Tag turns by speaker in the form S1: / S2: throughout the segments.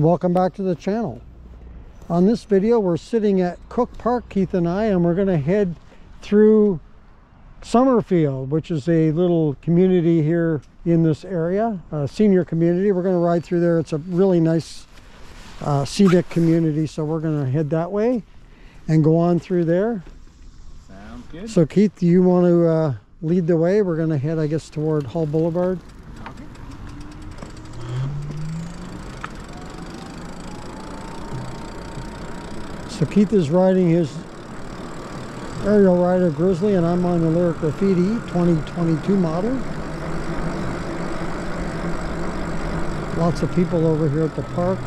S1: and welcome back to the channel. On this video we're sitting at Cook Park, Keith and I, and we're going to head through Summerfield, which is a little community here in this area, a senior community. We're going to ride through there. It's a really nice uh, scenic community, so we're going to head that way and go on through there.
S2: Sounds good.
S1: So Keith, do you want to uh, lead the way? We're going to head, I guess, toward Hall Boulevard. So Keith is riding his Ariel Rider Grizzly and I'm on the Lyric Graffiti 2022 model. Lots of people over here at the park.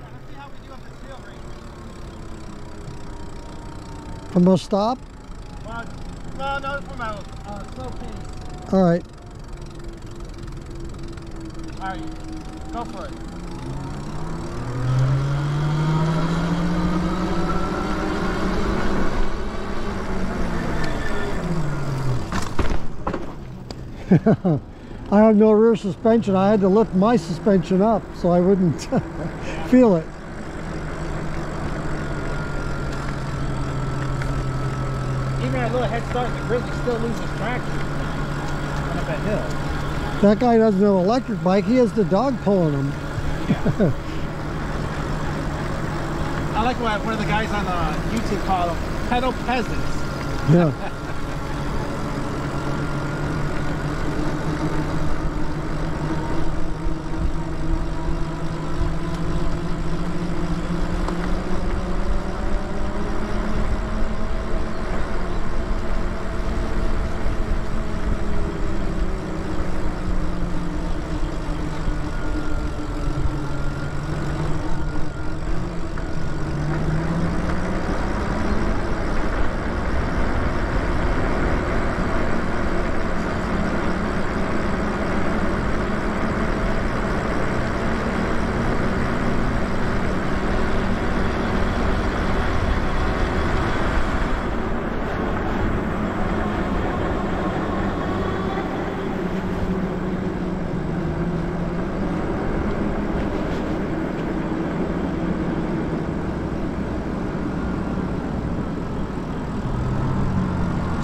S2: Let's see how we do up this hill right
S1: From a stop?
S2: Well, no, no, from a uh, slow pace.
S1: All right.
S2: All right, go for it.
S1: I have no rear suspension. I had to lift my suspension up so I wouldn't feel it.
S2: Even at a little head start, the Grizzly still loses traction on up that hill.
S1: That guy doesn't have an electric bike. He has the dog pulling him.
S2: I like what one of the guys on the YouTube called them pedal peasants.
S1: Yeah.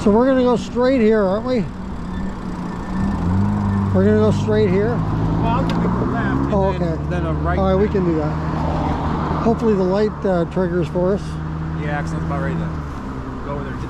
S1: So we're gonna go straight here, aren't we? We're gonna go straight here.
S2: Well, I'm gonna go left.
S1: Oh,
S2: then,
S1: okay.
S2: Then a right.
S1: All right, we can do that. Hopefully the light uh, triggers for us.
S2: Yeah, Axel's about ready to go over there.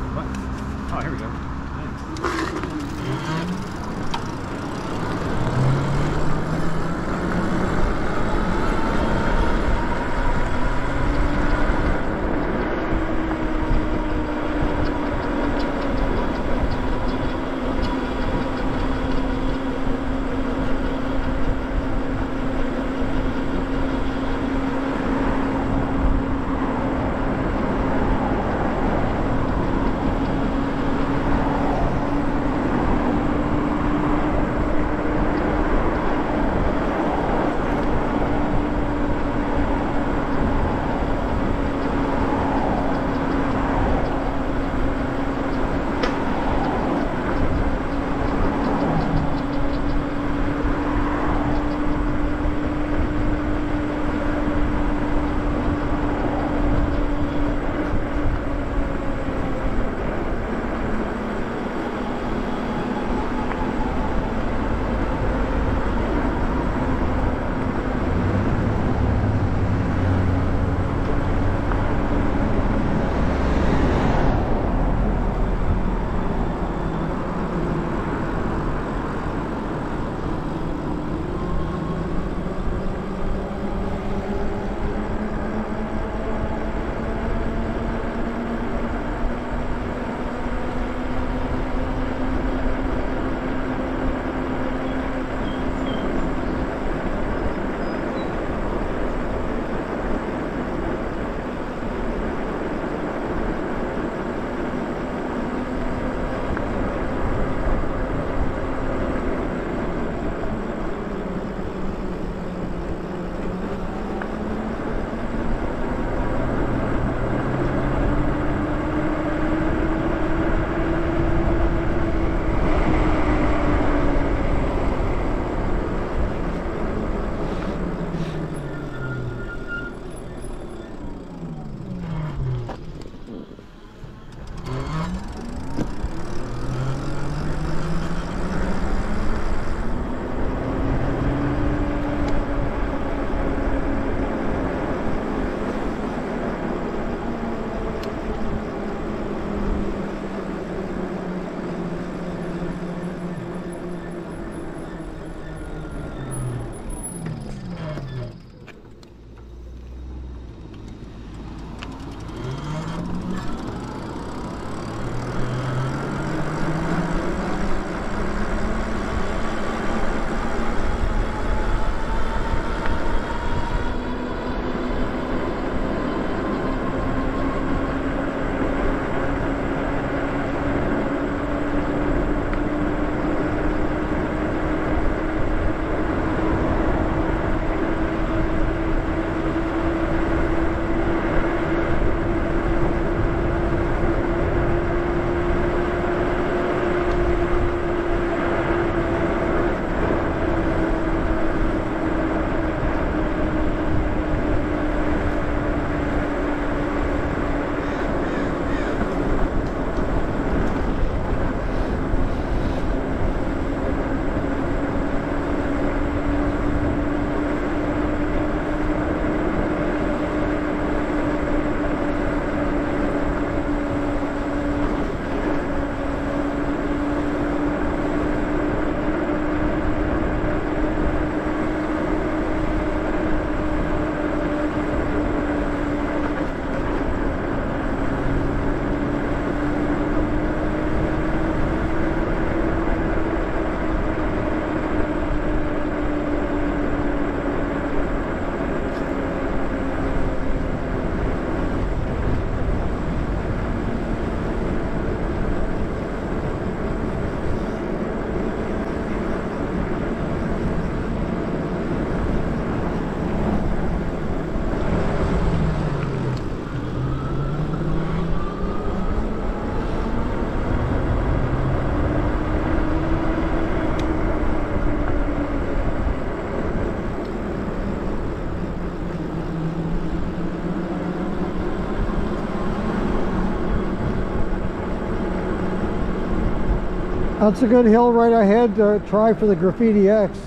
S1: That's a good hill right ahead to try for the Graffiti X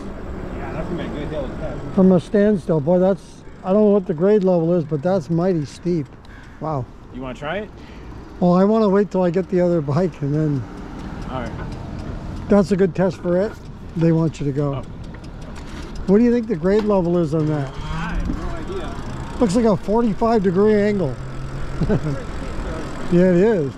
S2: Yeah, that's gonna be a good hill to
S1: from a standstill. Boy, that's, I don't know what the grade level is, but that's mighty steep. Wow.
S2: You wanna try it?
S1: Well, I want to wait till I get the other bike and then
S2: Alright.
S1: that's a good test for it. They want you to go.
S2: Oh.
S1: What do you think the grade level is on that?
S2: I have no idea.
S1: Looks like a 45 degree angle. yeah, it is.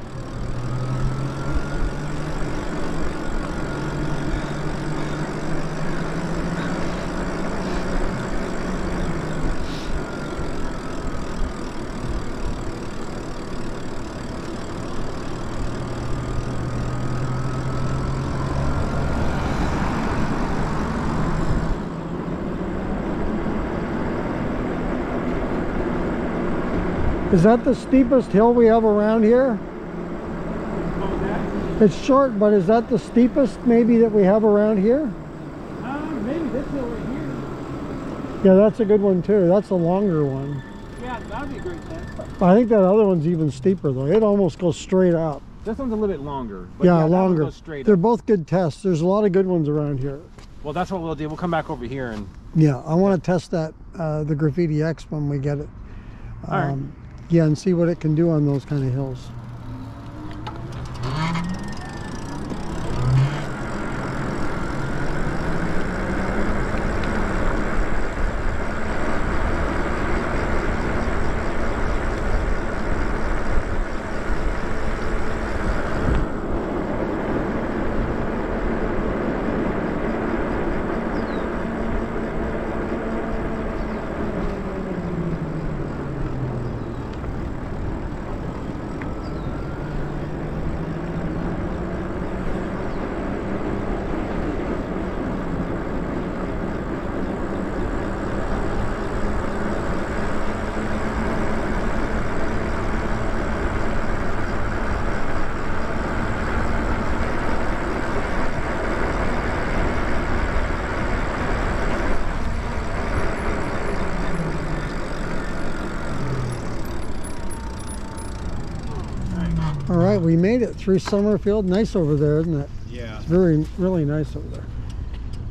S1: Is that the steepest hill we have around here?
S2: That?
S1: It's short, but is that the steepest maybe that we have around here?
S2: Um, maybe this hill right here.
S1: Yeah, that's a good one too. That's a longer one.
S2: Yeah, that'd be a great test.
S1: I think that other one's even steeper though. It almost goes straight up.
S2: This one's a little bit longer. But
S1: yeah,
S2: that one
S1: longer.
S2: goes straight
S1: They're
S2: up.
S1: both good tests. There's a lot of good ones around here.
S2: Well, that's what we'll do. We'll come back over here and.
S1: Yeah, I want to test that uh, the Graffiti X when we get it.
S2: All right.
S1: Yeah, and see what it can do on those kind of hills. We made it through Summerfield. Nice over there, isn't it?
S2: Yeah.
S1: It's very, really nice over there.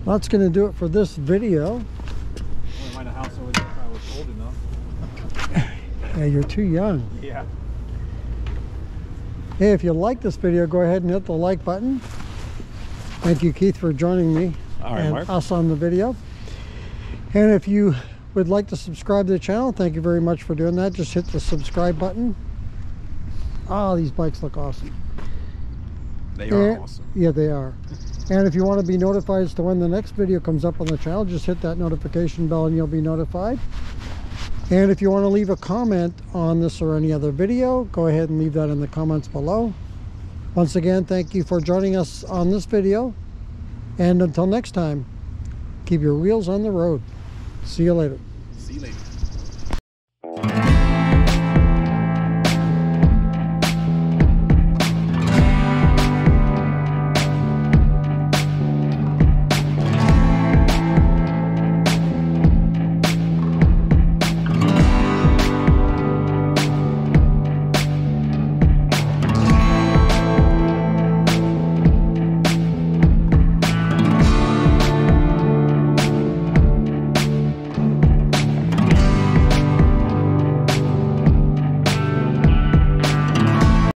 S1: That's going to do it for this video.
S2: I want to find a house over there if I was old enough.
S1: Yeah, you're too young.
S2: Yeah.
S1: Hey, if you like this video, go ahead and hit the like button. Thank you, Keith, for joining me
S2: All right,
S1: and
S2: Mark.
S1: us on the video. And if you would like to subscribe to the channel, thank you very much for doing that. Just hit the subscribe button. Ah, these bikes look awesome.
S2: They are
S1: And- awesome. Yeah, they are. And if you want to be notified as to when the next video comes up on the channel, just hit that notification bell and you'll be notified. And if you want to leave a comment on this or any other video, go ahead and leave that in the comments below. Once again, thank you for joining us on this video. And until next time, keep your wheels on the road. See you later.
S2: See you later.